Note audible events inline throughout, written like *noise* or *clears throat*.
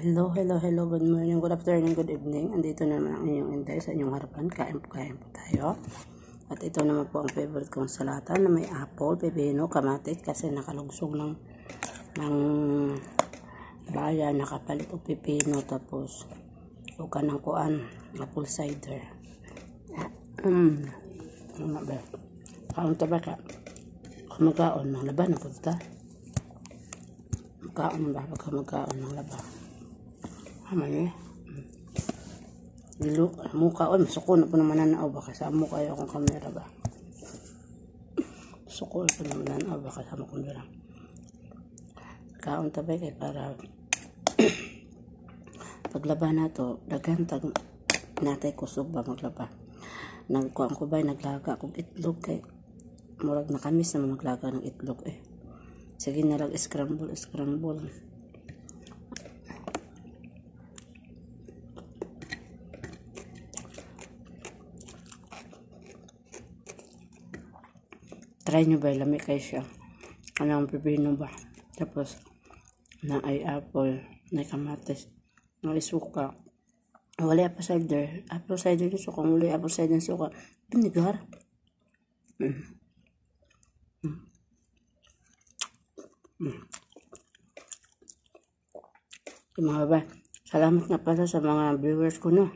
Hello, hello, hello. Good morning, good afternoon, good evening. Andito naman ang inyong Inday sa inyong harapan. Kain po, kain po tayo. At ito naman po ang favorite kong salata na may apple, pepino, kamatis kasi nakalugsong ng ng bayan, nakapalit o pepino tapos o kanang kuan, apple cider. Mm. Ano ba? Kaon ta ba ka? Kumagaon ng laban na punta. Magkaon ba? Pagka magkaon ng laban. Aman eh. Dilo, mukha, oy, masuko na po naman na ba? Kasama kayo akong kamera ba? Suko na po naman na ba? Kasama kong kamera. Kaon tabay kay para *clears throat* paglaba na to, daghan tag natay kusog ba maglaba. Nagkuhan ko ba, naglaga akong itlog kay murag na kamis na maglaga ng itlog eh. Sige na lang, scramble, scramble. Try nyo ba lami kayo siya? Anong pipino ba? Tapos na ay apple na kamatis na isuka wala apple cider. Apple cider ni suka. Wala apple cider ni suka. Vinegar. Mm. Mm. Mm. Yung mga ba salamat nga pala sa mga viewers ko no?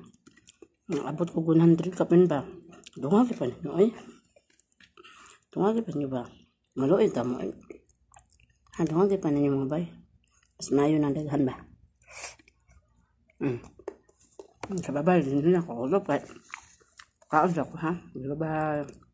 Abot ko 100 kapin ba? Dunga pa ninyo ay Tungagi pa niyo ba? Maluin ta mo. Ha, tungagi pa ninyo mga bay. Mas mayo ng daghan ba? Hmm. Sa babay, hindi na ako. Kaon ko ha. Bye-bye.